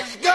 Go